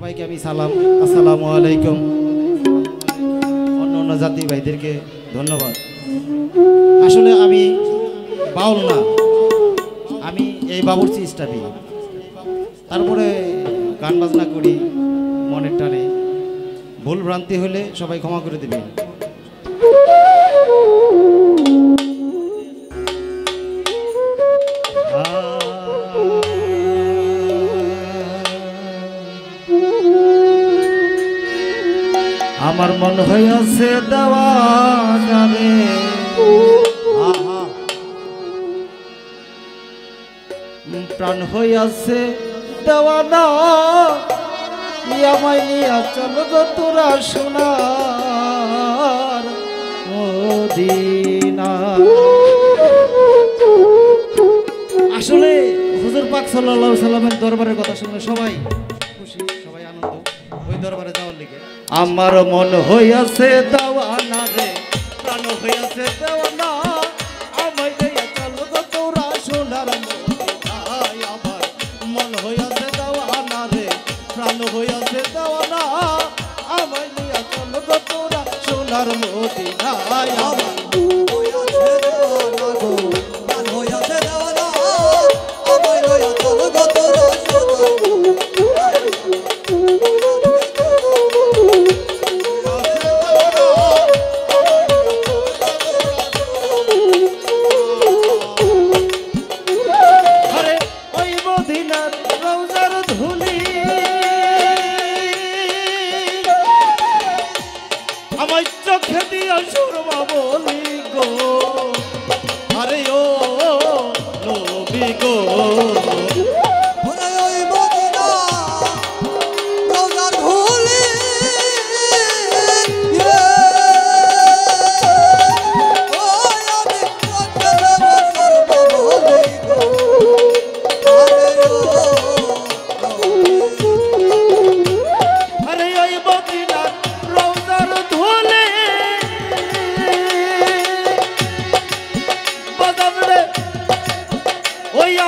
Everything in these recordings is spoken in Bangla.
সবাইকে আমি সালাম, আসসালামু আলাইকুম। অন্য অন্য জাতি ভাইদেরকে ধন্যবাদ। আসলে আমি বাউল না, আমি এই বাবুরচি স্টাফি তারপরে গান বাজনা করি, মনের টানে। ভুল ভ্রান্তি হলে সবাই ক্ষমা করে দেবেন। আমার মন হইয়াছে দেওয়া যাবে। প্রাণ হইয়াছে দেওয়ানা আমায় নিয়া চল গো তোরা সোনার মদিনা। আসলে হুজুর পাক সাল্লাল্লাহু সাল্লামের দরবারের কথা শুনলে সবাই ওই দরবারে যাওয়ার লিগে। আমার মন হইয়াছে দেওয়ানা রে, প্রাণ হইয়াছে দেওয়ানা। চল তোরা সোনার আমার চোখে দিয়া সুরমা বলি গো। আরে ও নবী গো।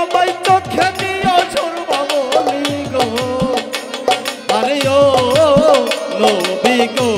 আমায় চোখে দিয়া সুরমা বলি গো। আরে ও নবী গো।